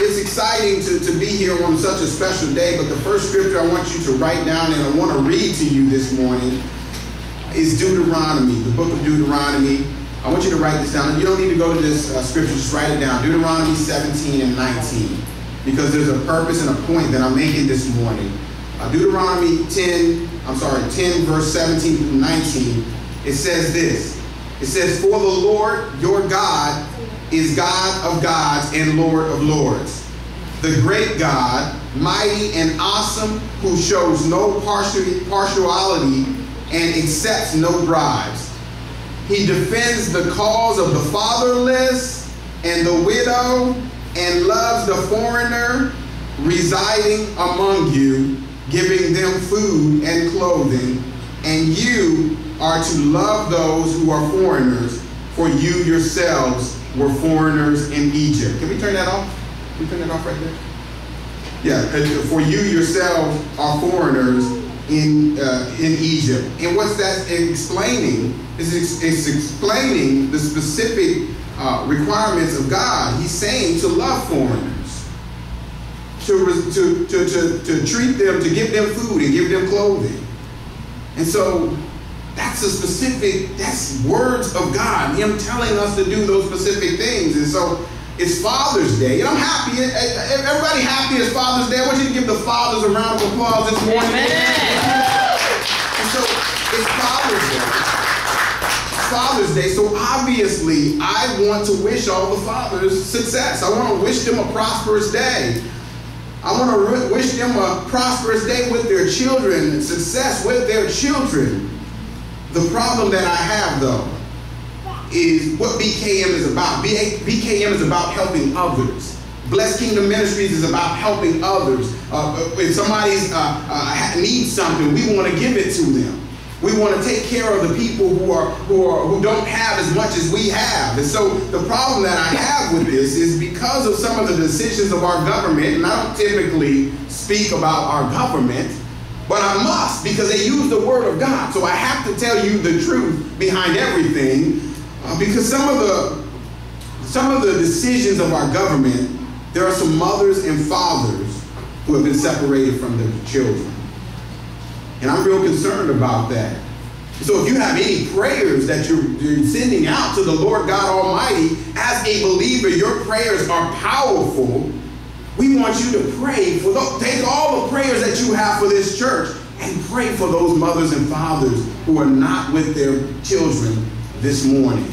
It's exciting to, to be here on such a special day, but the first scripture I want you to write down and I want to read to you this morning is Deuteronomy, the book of Deuteronomy. I want you to write this down. You don't need to go to this uh, scripture, just write it down. Deuteronomy 17 and 19. Because there's a purpose and a point that I'm making this morning. Uh, Deuteronomy 10, I'm sorry, 10 verse 17 through 19, it says this. It says, For the Lord your God is God of gods and Lord of lords. The great God, mighty and awesome, who shows no partiality and accepts no bribes. He defends the cause of the fatherless and the widow and loves the foreigner residing among you, giving them food and clothing. And you are to love those who are foreigners, for you yourselves were foreigners in Egypt. Can we turn that off? Can we turn that off right there? Yeah, for you yourselves are foreigners in uh, in Egypt. And what's that explaining? Is it's explaining the specific uh, requirements of God. He's saying to love foreigners, to, to, to, to, to treat them, to give them food and give them clothing. And so that's a specific, that's words of God, Him telling us to do those specific things. And so it's Father's Day. And I'm happy. Everybody happy it's Father's Day. I want you to give the fathers a round of applause this morning. Amen. And so it's Father's Day. Father's Day, so obviously I want to wish all the fathers success. I want to wish them a prosperous day. I want to wish them a prosperous day with their children, success with their children. The problem that I have, though, is what BKM is about. BKM is about helping others. Blessed Kingdom Ministries is about helping others. Uh, if somebody uh, uh, needs something, we want to give it to them. We want to take care of the people who are who are who don't have as much as we have. And so the problem that I have with this is because of some of the decisions of our government, and I don't typically speak about our government, but I must because they use the word of God. So I have to tell you the truth behind everything uh, because some of the some of the decisions of our government, there are some mothers and fathers who have been separated from their children. And I'm real concerned about that. So if you have any prayers that you're, you're, sending out to the Lord God Almighty, as a believer, your prayers are powerful we want you to pray for those, take all the prayers that you have for this church and pray for those mothers and fathers who are not with their children this morning.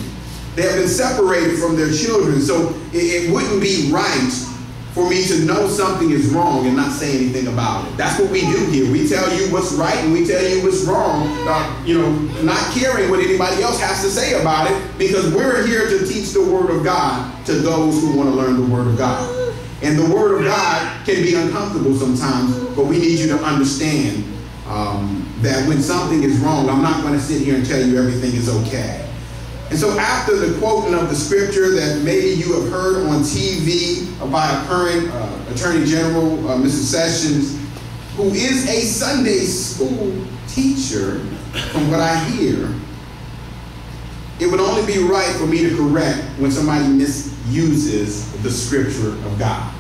They have been separated from their children, so it, it wouldn't be right for me to know something is wrong and not say anything about it. That's what we do here. We tell you what's right and we tell you what's wrong, uh, you know, not caring what anybody else has to say about it because we're here to teach the Word of God to those who want to learn the Word of God. And the Word of God can be uncomfortable sometimes, but we need you to understand um, that when something is wrong, I'm not going to sit here and tell you everything is okay. And so after the quoting of the scripture that maybe you have heard on TV by a current uh, Attorney General, uh, Mrs. Sessions, who is a Sunday school teacher, from what I hear, it would only be right for me to correct when somebody misuses the scripture of God.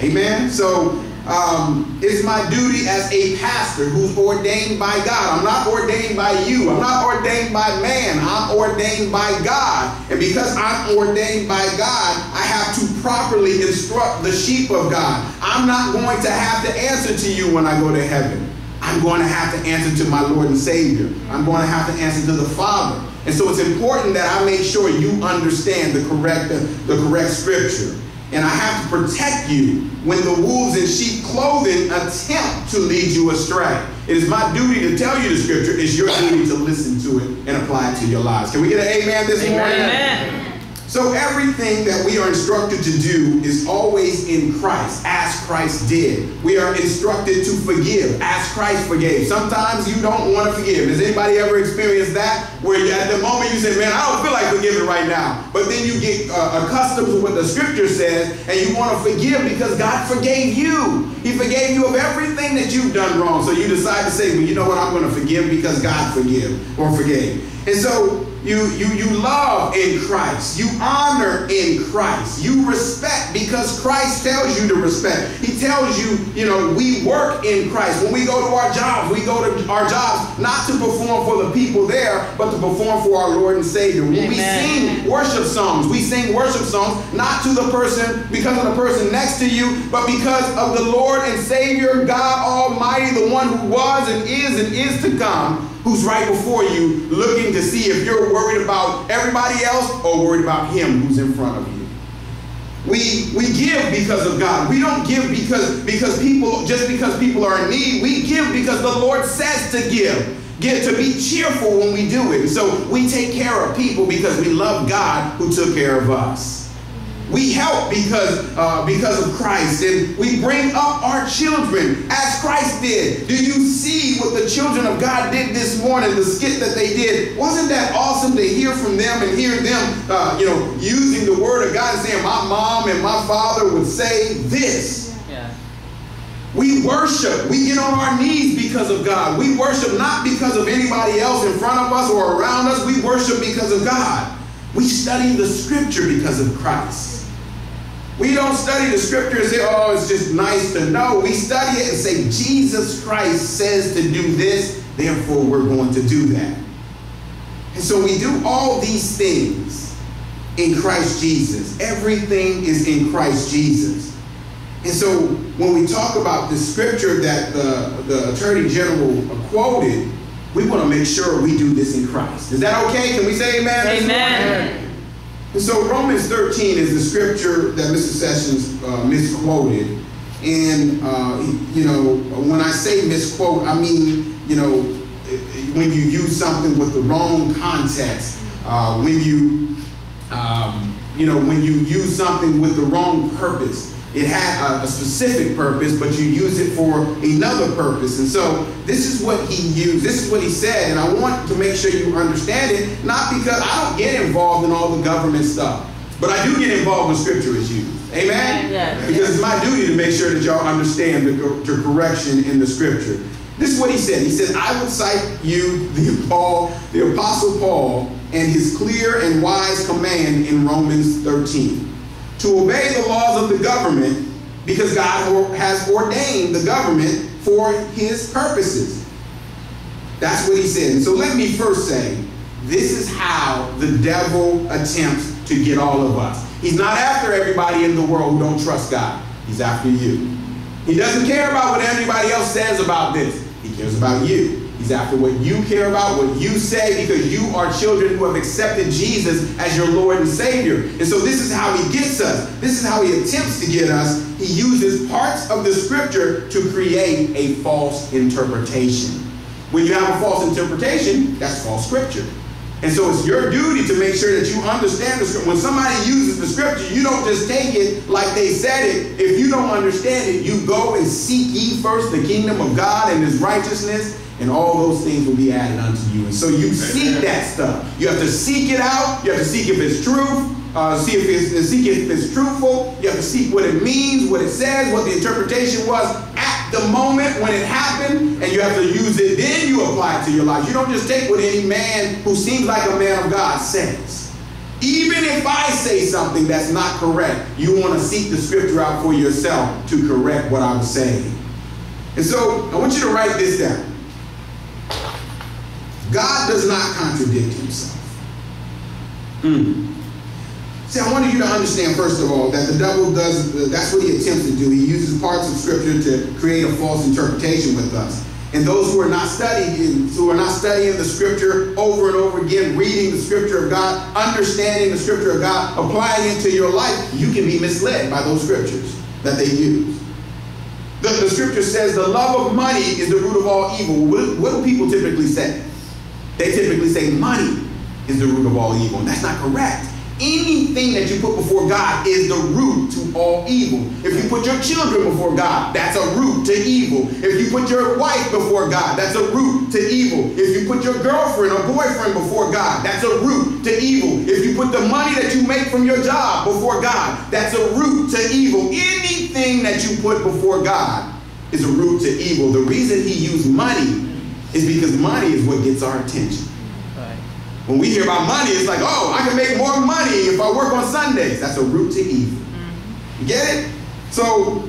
Amen. So um, it's my duty as a pastor who's ordained by God. I'm not ordained by you. I'm not ordained by man. I'm ordained by God. And because I'm ordained by God, I have to properly instruct the sheep of God. I'm not going to have to answer to you when I go to heaven. I'm going to have to answer to my Lord and Savior. I'm going to have to answer to the Father. And so it's important that I make sure you understand the correct, the correct scripture. And I have to protect you when the wolves in sheep clothing attempt to lead you astray. It is my duty to tell you the scripture. It's your duty to listen to it and apply it to your lives. Can we get an amen this amen. morning? Amen. So everything that we are instructed to do is always in Christ, as Christ did. We are instructed to forgive, as Christ forgave. Sometimes you don't want to forgive. Has anybody ever experienced that? Where at the moment you say, man, I don't feel like forgiving right now. But then you get uh, accustomed to what the scripture says and you want to forgive because God forgave you. He forgave you of everything that you've done wrong. So you decide to say, well, you know what, I'm going to forgive because God forgive or forgave. And so you, you, you love in Christ. You honor in Christ. You respect because Christ tells you to respect. He tells you, you know, we work in Christ. When we go to our jobs, we go to our jobs not to perform for the people there, but to perform for our Lord and Savior. When Amen. we sing worship songs, we sing worship songs not to the person because of the person next to you, but because of the Lord and Savior, God Almighty, the one who was and is and is to come, who's right before you, looking to see if you're worried about everybody else or worried about Him who's in front of you. We, we give because of God. We don't give because, because people, just because people are in need. We give because the Lord says to give. Get to be cheerful when we do it. So we take care of people because we love God who took care of us. We help because, uh, because of Christ, and we bring up our children as Christ did. Do you see what the children of God did this morning, the skit that they did? Wasn't that awesome to hear from them and hear them, uh, you know, using the word of God and saying, my mom and my father would say this. Yeah. We worship. We get on our knees because of God. We worship not because of anybody else in front of us or around us. We worship because of God. We study the scripture because of Christ. We don't study the scripture and say, oh, it's just nice to know. We study it and say, Jesus Christ says to do this, therefore we're going to do that. And so we do all these things in Christ Jesus. Everything is in Christ Jesus. And so when we talk about the scripture that the, the Attorney General quoted, we want to make sure we do this in Christ. Is that okay? Can we say amen? Amen. So Romans 13 is the scripture that Mr. Sessions uh, misquoted. And, uh, you know, when I say misquote, I mean, you know, when you use something with the wrong context, uh, when you, um, you know, when you use something with the wrong purpose. It had a, a, specific purpose, but you use it for another purpose. And so this is what he used. This is what he said. And I want to make sure you understand it, not because I don't get involved in all the government stuff, but I do get involved when scripture is used. Amen? Yes. Because it's my duty to make sure that y'all understand the, the correction in the scripture. This is what he said. He said, I would cite you, the Paul, the Apostle Paul, and his clear and wise command in Romans 13 to obey the laws of the government because God has ordained the government for his purposes. That's what he said. And so let me first say, this is how the devil attempts to get all of us. He's not after everybody in the world who don't trust God. He's after you. He doesn't care about what anybody else says about this. He cares about you. He's after what you care about, what you say, because you are children who have accepted Jesus as your Lord and Savior. And so this is how he gets us. This is how he attempts to get us. He uses parts of the scripture to create a false interpretation. When you have a false interpretation, that's false scripture. And so it's your duty to make sure that you understand the scripture. When somebody uses the scripture, you don't just take it like they said it. If you don't understand it, you go and seek ye first the kingdom of God and his righteousness, and all those things will be added unto you. And so you seek that stuff. You have to seek it out. You have to seek if it's true. Uh, see if it's seek if it's truthful. You have to seek what it means, what it says, what the interpretation was at the moment when it happened, and you have to use it. Then you apply it to your life. You don't just take what any man who seems like a man of God says. Even if I say something that's not correct, you want to seek the scripture out for yourself to correct what I'm saying. And so I want you to write this down. God does not contradict himself. Mm. See, I wanted you to understand, first of all, that the devil does, that's what he attempts to do. He uses parts of Scripture to create a false interpretation with us. And those who are not studying, who are not studying the Scripture over and over again, reading the Scripture of God, understanding the Scripture of God, applying it to your life, you can be misled by those Scriptures that they use. The, the Scripture says the love of money is the root of all evil. What, what do people typically say? They typically say money is the root of all evil, and that's not correct. Anything that you put before God is the root to all evil. If you put your children before God, that's a root to evil. If you put your wife before God, that's a root to evil. If you put your girlfriend or boyfriend before God, that's a root to evil. If you put the money that you make from your job before God, that's a root to evil. Anything that you put before God is a root to evil. The reason he used money is because money is what gets our attention. Right. When we hear about money, it's like, oh, I can make more money if I work on Sundays. That's a route to evil. You get it? So,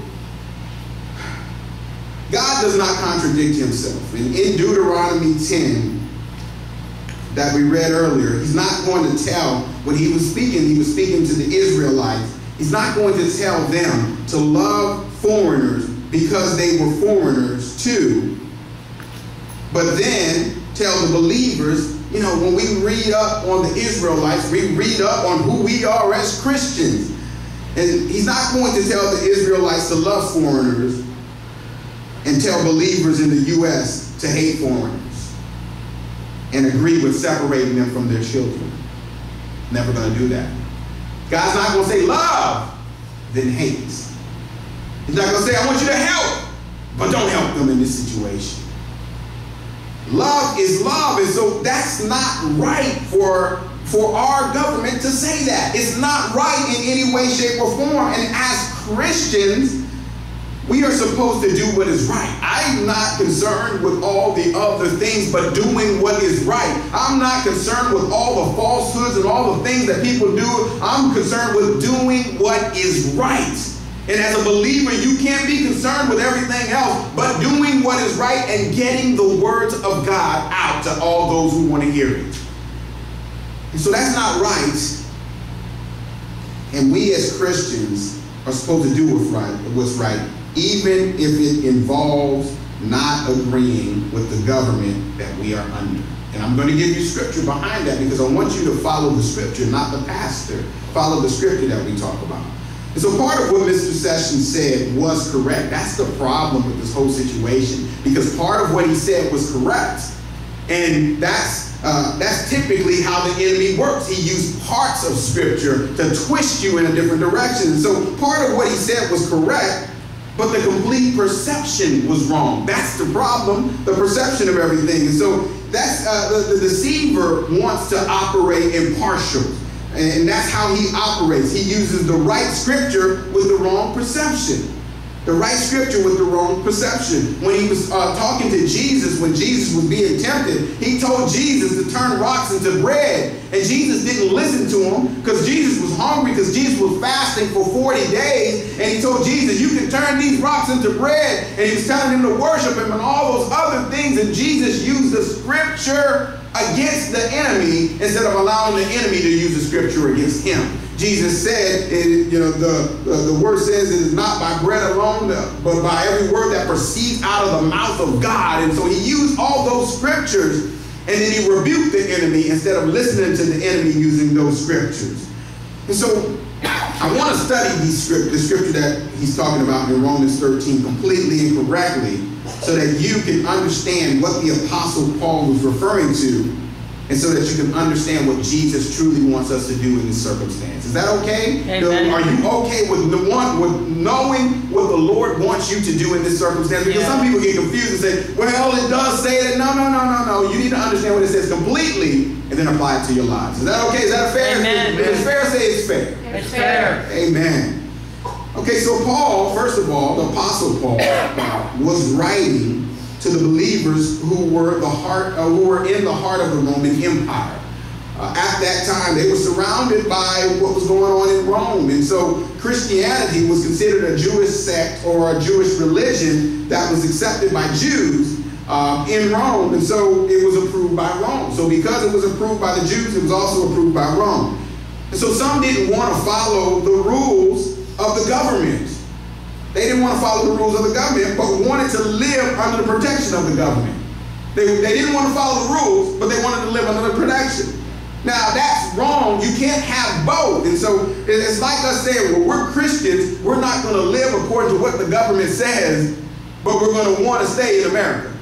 God does not contradict himself. And in Deuteronomy 10, that we read earlier, he's not going to tell, when he was speaking, he was speaking to the Israelites. He's not going to tell them to love foreigners because they were foreigners too. But then tell the believers, you know, when we read up on the Israelites, we read up on who we are as Christians. And he's not going to tell the Israelites to love foreigners and tell believers in the U.S. to hate foreigners and agree with separating them from their children. Never going to do that. God's not going to say love, then hate. He's not going to say, I want you to help, but don't help them in this situation. Love is love, and so that's not right for, for our government to say that. It's not right in any way, shape, or form. And as Christians, we are supposed to do what is right. I'm not concerned with all the other things, but doing what is right. I'm not concerned with all the falsehoods and all the things that people do. I'm concerned with doing what is right. And as a believer, you can't be concerned with everything else, but doing what is right and getting the words of God out to all those who want to hear it. And so that's not right. And we as Christians are supposed to do what's right. What's right even if it involves not agreeing with the government that we are under. And I'm going to give you scripture behind that because I want you to follow the scripture, not the pastor. Follow the scripture that we talk about. And so part of what Mr. Sessions said was correct. That's the problem with this whole situation because part of what he said was correct. And that's uh, that's typically how the enemy works. He used parts of scripture to twist you in a different direction. So part of what he said was correct, but the complete perception was wrong. That's the problem, the perception of everything. And so that's uh, the, the deceiver wants to operate impartial. And that's how he operates. He uses the right scripture with the wrong perception the right scripture with the wrong perception. When he was uh, talking to Jesus, when Jesus was being tempted, he told Jesus to turn rocks into bread. And Jesus didn't listen to him because Jesus was hungry because Jesus was fasting for 40 days. And he told Jesus, you can turn these rocks into bread. And he was telling him to worship him and all those other things. And Jesus used the scripture against the enemy instead of allowing the enemy to use the scripture against him. Jesus said, it, you know, the, the, the, word says it is not by bread alone, but by every word that proceeds out of the mouth of God. And so he used all those scriptures and then he rebuked the enemy instead of listening to the enemy using those scriptures. And so I want to study these script, the scripture that he's talking about in Romans 13 completely and correctly so that you can understand what the Apostle Paul was referring to and so that you can understand what Jesus truly wants us to do in this circumstance. Is that okay? Amen. Are you okay with the one with knowing what the Lord wants you to do in this circumstance? Because yeah. some people get confused and say, "Well, it does say that." No, no, no, no, no. You need to understand what it says completely and then apply it to your lives. Is that okay? Is that fair? Amen. If it's fair, say it's fair. It's fair. Amen. Okay, so Paul, first of all, the Apostle Paul, was writing to the believers who were the heart, uh, who were in the heart of the Roman Empire. Uh, at that time, they were surrounded by what was going on in Rome, and so Christianity was considered a Jewish sect or a Jewish religion that was accepted by Jews uh, in Rome, and so it was approved by Rome. So because it was approved by the Jews, it was also approved by Rome. And so some didn't want to follow the rules of the government. They didn't want to follow the rules of the government, but wanted to live under the protection of the government. They, they didn't want to follow the rules, but they wanted to live under the protection. Now, that's wrong. You can't have both. And so it's like us saying, well, we're Christians. We're not going to live according to what the government says, but we're going to want to stay in America.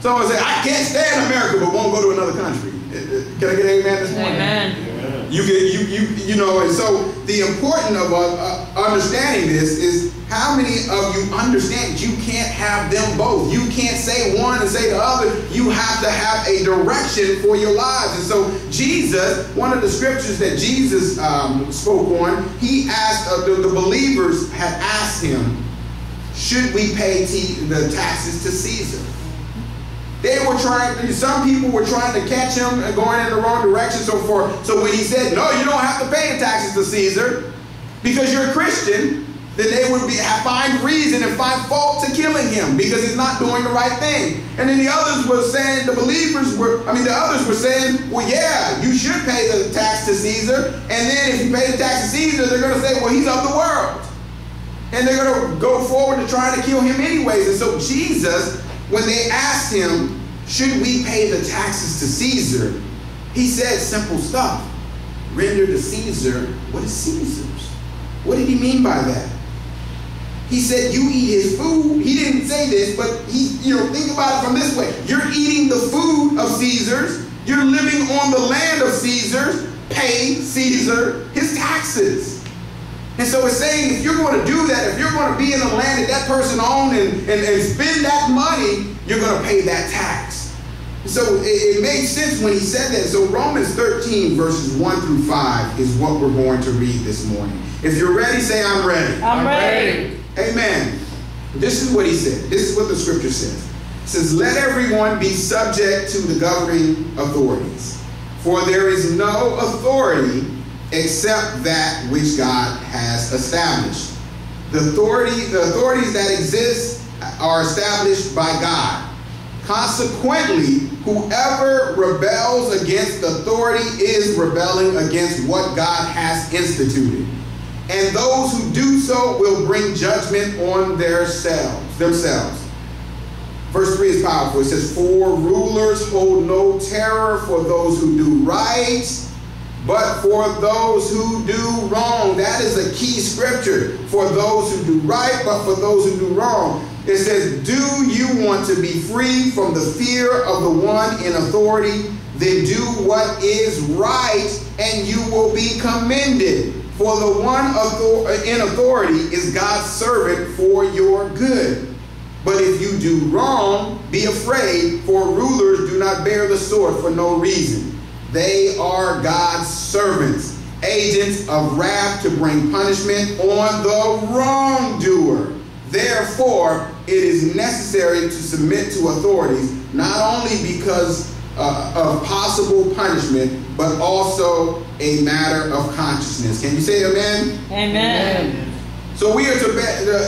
Someone say, I can't stay in America, but won't go to another country. Uh, uh, can I get an amen this morning? Amen. You get you you you know, and so the importance of uh, uh, understanding this is how many of you understand you can't have them both. You can't say one and say the other. You have to have a direction for your lives. And so Jesus, one of the scriptures that Jesus um, spoke on, he asked uh, the, the, believers had asked him, should we pay the taxes to Caesar? They were trying, some people were trying to catch him and going in the wrong direction, so forth. So when he said, no, you don't have to pay the taxes to Caesar because you're a Christian, then they would be, find reason and find fault to killing him because he's not doing the right thing. And then the others were saying, the believers were, I mean, the others were saying, well, yeah, you should pay the tax to Caesar. And then if you pay the tax to Caesar, they're going to say, well, he's of the world. And they're going to go forward to trying to kill him anyways. And so Jesus, when they asked him, should we pay the taxes to Caesar? He said simple stuff. Render to Caesar what is Caesar's. What did he mean by that? He said, You eat his food. He didn't say this, but he, you know, think about it from this way. You're eating the food of Caesar's, you're living on the land of Caesar's, pay Caesar his taxes. And so it's saying if you're going to do that, if you're going to be in the land that that person owned and, and, and spend that money, you're going to pay that tax. So it, it made sense when he said that. So Romans 13, verses 1 through 5 is what we're going to read this morning. If you're ready, say, I'm ready. I'm ready. Amen. This is what he said. This is what the scripture says. It says, Let everyone be subject to the governing authorities, for there is no authority except that which God has established. The authority, the authorities that exist are established by God. Consequently, whoever rebels against authority is rebelling against what God has instituted and those who do so will bring judgment on themselves. themselves. Verse 3 is powerful. It says, For rulers hold no terror for those who do right, but for those who do wrong. That is a key scripture. For those who do right, but for those who do wrong. It says, Do you want to be free from the fear of the one in authority? Then do what is right, and you will be commended. For the one in authority is God's servant for your good. But if you do wrong, be afraid, for rulers do not bear the sword for no reason. They are God's servants, agents of wrath to bring punishment on the wrongdoer. Therefore, it is necessary to submit to authorities, not only because uh, of possible punishment, but also a matter of consciousness. Can you say amen? Amen. So we are to,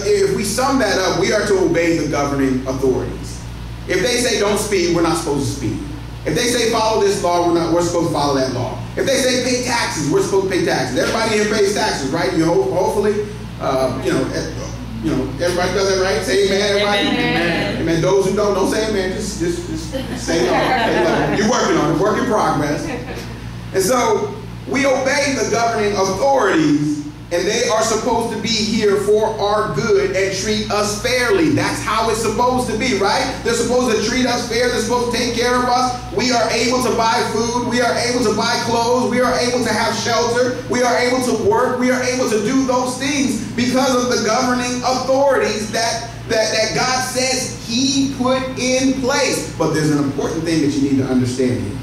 if we sum that up, we are to obey the governing authorities. If they say don't speed, we're not supposed to speed. If they say follow this law, we're not. We're supposed to follow that law. If they say pay taxes, we're supposed to pay taxes. Everybody here pays taxes, right? You know, hopefully, uh, you know, you know, everybody does that right. Say amen, everybody. Amen. amen. Those who don't, don't say amen. Just, just, just say no. You're working on it. Work in progress. And so we obey the governing authorities, and they are supposed to be here for our good and treat us fairly. That's how it's supposed to be, right? They're supposed to treat us fair. They're supposed to take care of us. We are able to buy food. We are able to buy clothes. We are able to have shelter. We are able to work. We are able to do those things because of the governing authorities that that, that God says He put in place. But there's an important thing that you need to understand here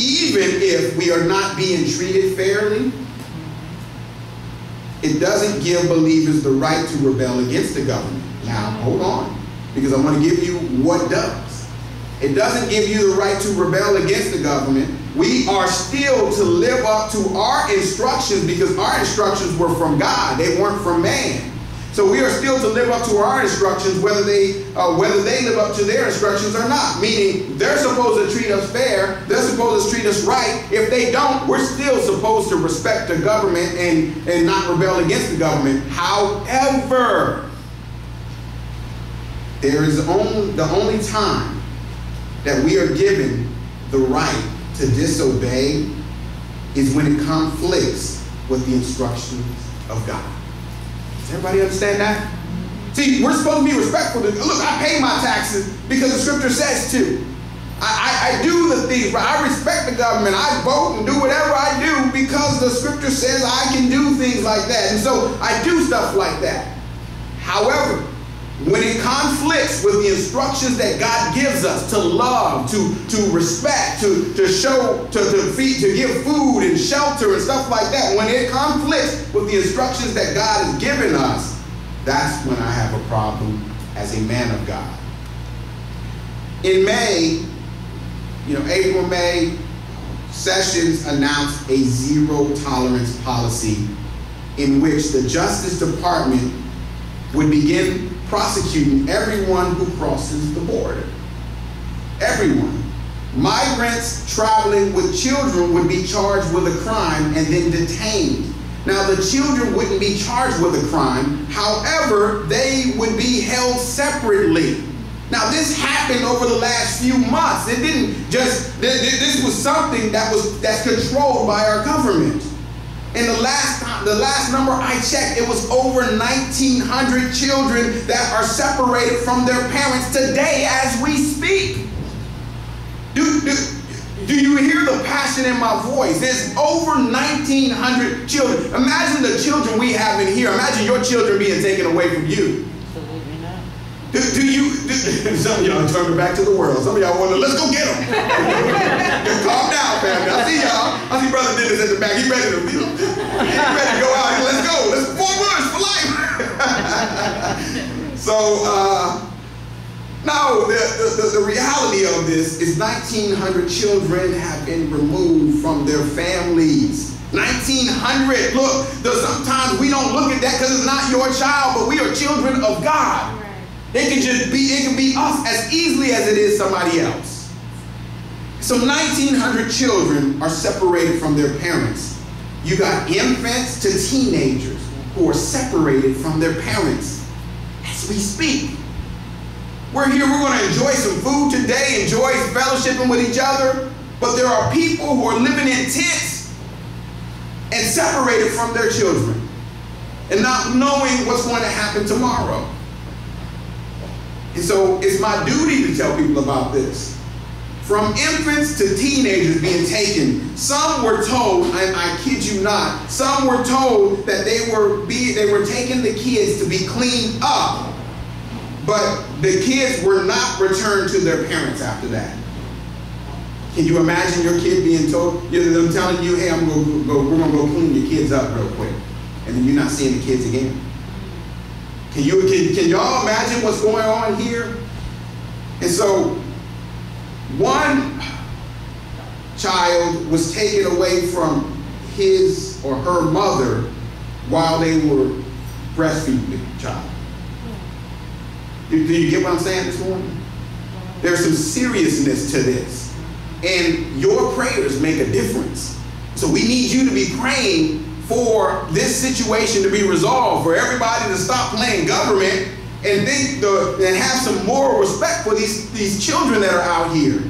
even if we are not being treated fairly, it doesn't give believers the right to rebel against the government. Now, hold on, because I want to give you what does. It doesn't give you the right to rebel against the government. We are still to live up to our instructions because our instructions were from God, they weren't from man. So we are still to live up to our instructions, whether they uh, whether they live up to their instructions or not. Meaning they're supposed to treat us fair, they're supposed to treat us right. If they don't, we're still supposed to respect the government and and not rebel against the government. However, there is only the only time that we are given the right to disobey is when it conflicts with the instructions of God. Everybody understand that? See, we're supposed to be respectful. To, look, I pay my taxes because the scripture says to. I, I, I, do the things, right? I respect the government. I vote and do whatever I do because the scripture says I can do things like that. And so I do stuff like that. However, when it conflicts with the instructions that God gives us to love, to, to respect, to, to show, to, to feed, to give food and shelter and stuff like that, when it conflicts with the instructions that God has given us, that's when I have a problem as a man of God. In May, you know, April, May, Sessions announced a zero tolerance policy in which the Justice Department would begin prosecuting everyone who crosses the border. Everyone. Migrants traveling with children would be charged with a crime and then detained. Now, the children wouldn't be charged with a crime, however, they would be held separately. Now, this happened over the last few months. It didn't just, this was something that was that's controlled by our government. And the last time, the last number I checked, it was over 1,900 children that are separated from their parents today as we speak. Do, do, do you hear the passion in my voice? There's over 1,900 children. Imagine the children we have in here. Imagine your children being taken away from you. Do, do you, do, some of y'all turning back to the world. Some of y'all to, let's go get them. Calm down, family. I see y'all. I see Brother Dennis at the back. He ready to, he ready to go out. Let's go. Let's four words for life. so, uh, no, the, the, the, reality of this is 1,900 children have been removed from their families. 1,900. Look, sometimes we don't look at that because it's not your child, but we are children of God. It can just be, it can be us as easily as it is somebody else. So 1,900 children are separated from their parents. You got infants to teenagers who are separated from their parents as we speak. We're here, we're going to enjoy some food today, enjoy fellowshipping with each other, but there are people who are living in tents and separated from their children and not knowing what's going to happen tomorrow. And so it's my duty to tell people about this. From infants to teenagers being taken, some were told, and I kid you not, some were told that they were be, they were taking the kids to be cleaned up, but the kids were not returned to their parents after that. Can you imagine your kid being told, you know, them telling you, hey, I'm gonna go, we're gonna go clean your kids up real quick, and then you're not seeing the kids again? Can you can, can y'all imagine what's going on here? And so one child was taken away from his or her mother while they were breastfeeding the child. Do, do you get what I'm saying this morning? There's some seriousness to this. And your prayers make a difference. So we need you to be praying for this situation to be resolved, for everybody to stop playing government and think the and have some moral respect for these, these children that are out here.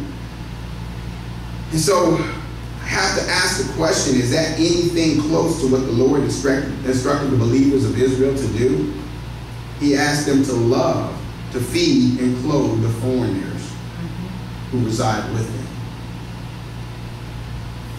And so I have to ask the question, is that anything close to what the Lord instructed, instructed the believers of Israel to do? He asked them to love, to feed and clothe the foreigners who reside with them.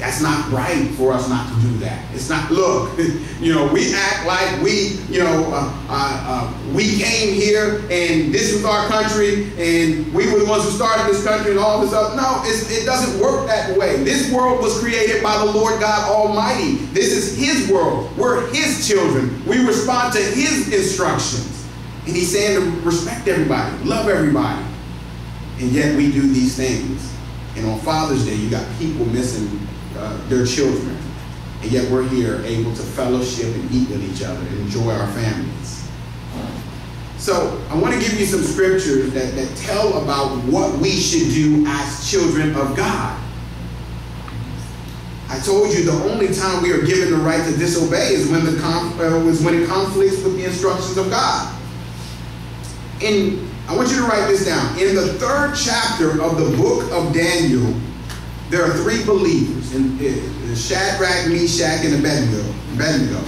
That's not right for us not to do that. It's not, look, you know, we act like we, you know, uh, uh, uh, we came here and this was our country and we were the ones who started this country and all this stuff. No, it doesn't work that way. This world was created by the Lord God Almighty. This is His world. We're His children. We respond to His instructions. And He's saying to respect everybody, love everybody. And yet we do these things. And on Father's Day, you got people missing uh, their children. And yet we're here able to fellowship and eat with each other and enjoy our families. So I want to give you some scriptures that, that tell about what we should do as children of God. I told you the only time we are given the right to disobey is when, the conf- uh, is when it conflicts with the instructions of God. In, I want you to write this down. In the third chapter of the book of Daniel, there are three believers in, in Shadrach, Meshach, and Abednego. Abednego.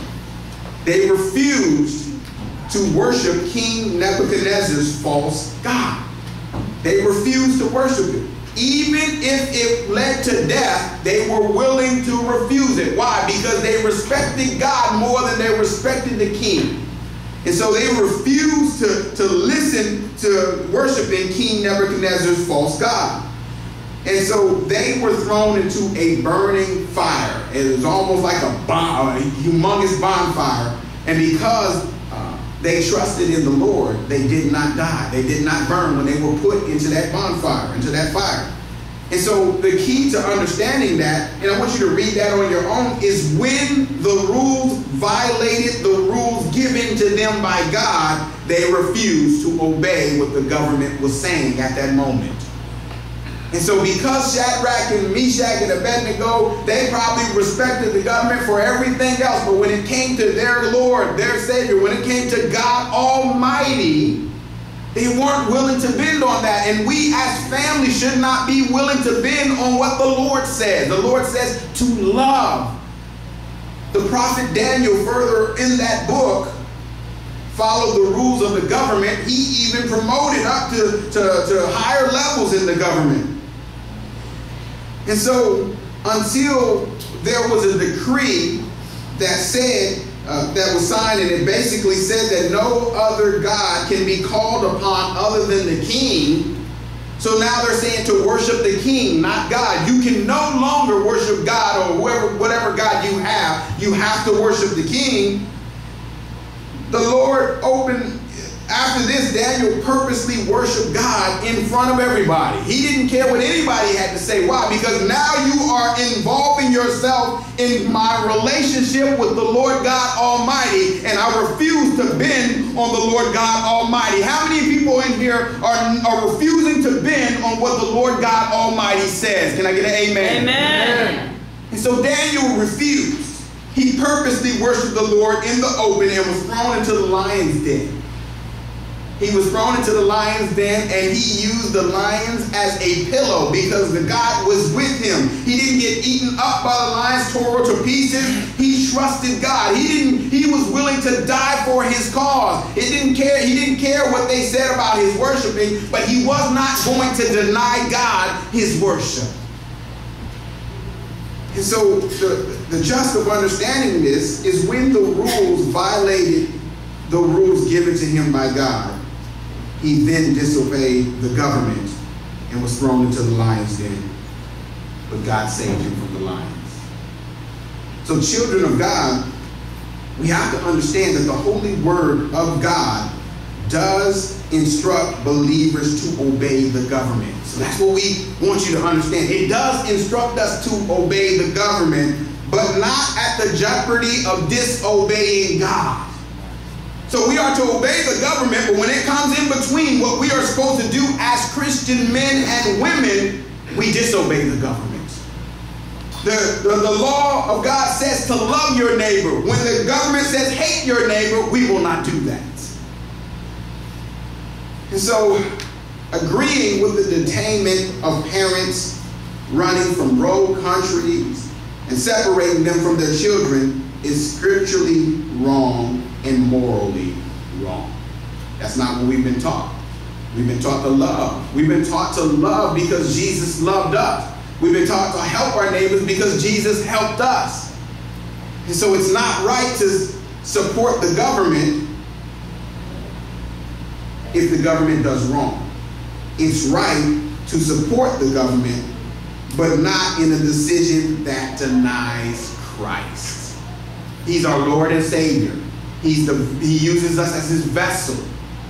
They refused to worship King Nebuchadnezzar's false god. They refused to worship it. Even if it led to death, they were willing to refuse it. Why? Because they respected God more than they respected the king. And so they refused to, to listen to worshiping King Nebuchadnezzar's false god. And so they were thrown into a burning fire. It was almost like a, bon, a humongous bonfire. And because uh, they trusted in the Lord, they did not die. They did not burn when they were put into that bonfire, into that fire. And so the key to understanding that, and I want you to read that on your own, is when the rules violated the rules given to them by God, they refused to obey what the government was saying at that moment. And so because Shadrach and Meshach and Abednego, they probably respected the government for everything else. But when it came to their Lord, their Savior, when it came to God Almighty, they weren't willing to bend on that. And we as family should not be willing to bend on what the Lord says. The Lord says to love. The prophet Daniel, further in that book, followed the rules of the government. He even promoted up to, to, to higher levels in the government. And so, until there was a decree that said, uh, that was signed, and it basically said that no other God can be called upon other than the king. So now they're saying to worship the king, not God. You can no longer worship God or whoever, whatever God you have. You have to worship the king. The Lord opened after this, Daniel purposely worshiped God in front of everybody. He didn't care what anybody had to say. Why? Because now you are involving yourself in my relationship with the Lord God Almighty, and I refuse to bend on the Lord God Almighty. How many people in here are, are refusing to bend on what the Lord God Almighty says? Can I get an amen? Amen. And so Daniel refused. He purposely worshiped the Lord in the open and was thrown into the lion's den. He was thrown into the lion's den and he used the lions as a pillow because the God was with him. He didn't get eaten up by the lions, tore to pieces. He trusted God. He didn't, he was willing to die for his cause. It didn't care, he didn't care what they said about his worshiping, but he was not going to deny God his worship. And so the, the just of understanding this is when the rules violated the rules given to him by God he then disobeyed the government and was thrown into the lion's den. But God saved him from the lions. So, children of God, we have to understand that the holy word of God does instruct believers to obey the government. So that's what we want you to understand. It does instruct us to obey the government, but not at the jeopardy of disobeying God. So we are to obey the government, but when it comes in between what we are supposed to do as Christian men and women, we disobey the government. The, the, the, law of God says to love your neighbor. When the government says hate your neighbor, we will not do that. And so, agreeing with the detainment of parents running from rogue countries and separating them from their children is scripturally wrong and morally wrong. That's not what we've been taught. We've been taught to love. We've been taught to love because Jesus loved us. We've been taught to help our neighbors because Jesus helped us. And so it's not right to support the government if the government does wrong. It's right to support the government, but not in a decision that denies Christ. He's our Lord and Savior. He's the, he uses us as his vessel.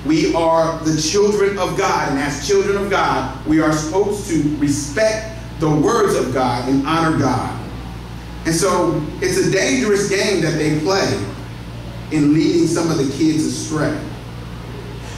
We are the children of God, and as children of God, we are supposed to respect the words of God and honor God. And so it's a dangerous game that they play in leading some of the kids astray.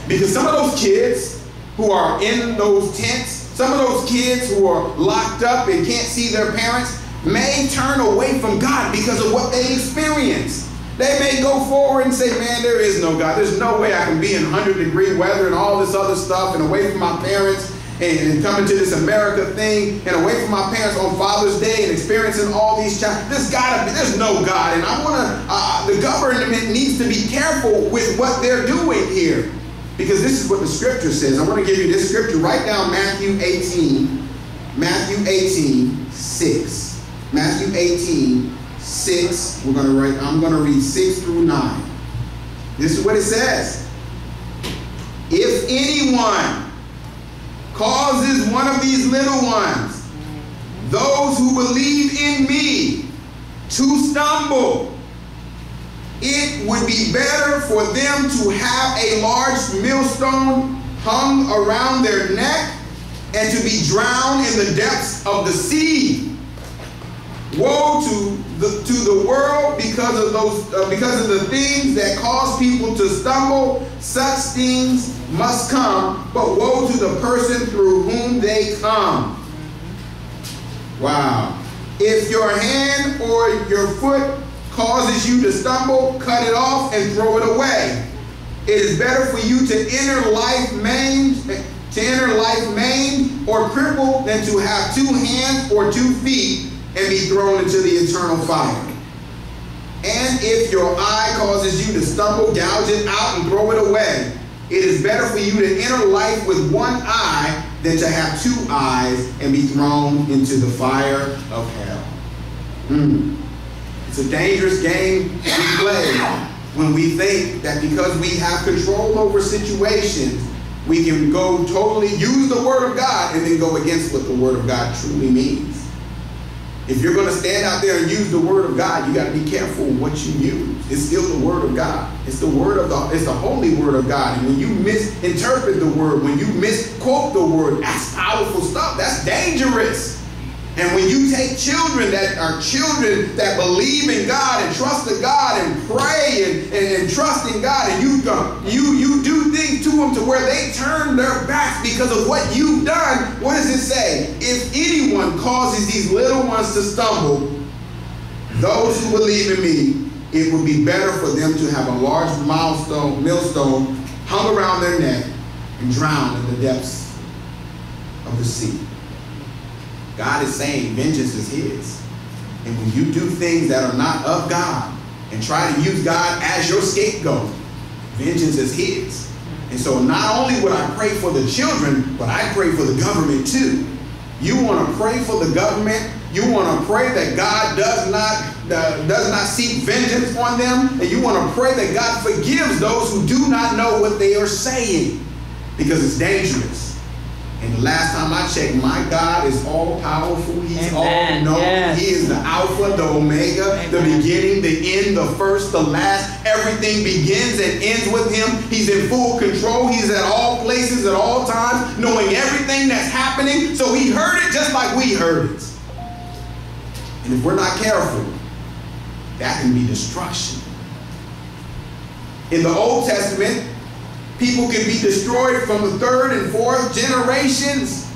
Because some of those kids who are in those tents, some of those kids who are locked up and can't see their parents, may turn away from God because of what they experienced. They may go forward and say, man, there is no God. There's no way I can be in 100 degree weather and all this other stuff and away from my parents and, and coming to this America thing and away from my parents on Father's Day and experiencing all these challenges. There's gotta be, there's no God. And I wanna, uh, the government needs to be careful with what they're doing here. Because this is what the scripture says. I want to give you this scripture. Write down Matthew 18, Matthew 18, 6. Matthew 18, 6. We're going to write, I'm going to read 6 through 9. This is what it says. If anyone causes one of these little ones, those who believe in me, to stumble, it would be better for them to have a large millstone hung around their neck and to be drowned in the depths of the sea. Woe to the, to the world because of those uh, because of the things that cause people to stumble. Such things must come, but woe to the person through whom they come. Wow. If your hand or your foot causes you to stumble, cut it off and throw it away. It is better for you to enter life maimed, to enter life maimed or crippled than to have two hands or two feet and be thrown into the eternal fire. And if your eye causes you to stumble, gouge it out and throw it away. It is better for you to enter life with one eye than to have two eyes and be thrown into the fire of hell. Mm. It's a dangerous game we play when we think that because we have control over situations, we can go totally use the Word of God and then go against what the Word of God truly means. If you're going to stand out there and use the word of God, you got to be careful what you use. It's still the word of God. It's the word of the it's the holy word of God. And when you misinterpret the word, when you misquote the word, that's powerful stuff. That's dangerous. And when you take children that are children that believe in God and trust in God and pray and, and, and trust in God and you, you, you do things to them to where they turn their backs because of what you've done, what does it say? If anyone causes these little ones to stumble, those who believe in me, it would be better for them to have a large milestone, millstone hung around their neck and drown in the depths of the sea. God is saying vengeance is his. And when you do things that are not of God and try to use God as your scapegoat, vengeance is his. And so not only would I pray for the children, but I pray for the government too. You want to pray for the government. You want to pray that God does not uh, does not seek vengeance on them, and you want to pray that God forgives those who do not know what they are saying, because it's dangerous. And the last time I checked, my God is all powerful. He's Amen. all knowing. Yes. He is the Alpha, the Omega, Amen. the beginning, the end, the first, the last. Everything begins and ends with him. He's in full control. He's at all places at all times, knowing everything that's happening. So he heard it just like we heard it. And if we're not careful, that can be destruction. In the Old Testament, People can be destroyed from the third and fourth generations.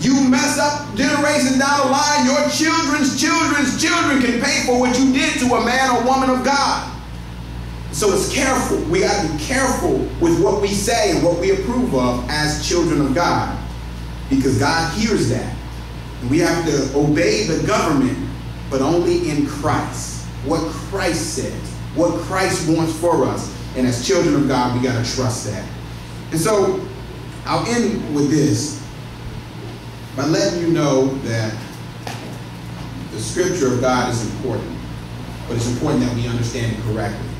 You mess up generations down the line, your children's children's children can pay for what you did to a man or woman of God. So it's careful. We got to be careful with what we say and what we approve of as children of God. Because God hears that. And we have to obey the government, but only in Christ. What Christ says, what Christ wants for us. And as children of God, we got to trust that. And so I'll end with this by letting you know that the scripture of God is important, but it's important that we understand it correctly.